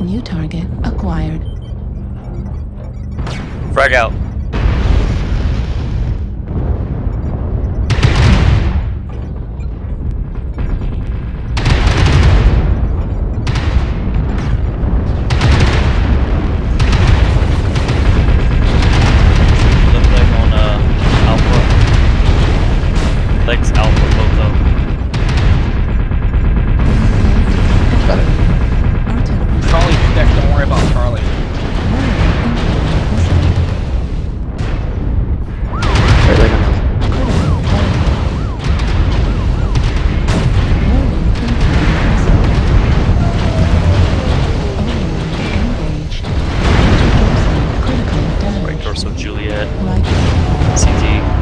New target acquired. Frag out. about Charlie. Wait. Torso Juliet, CT.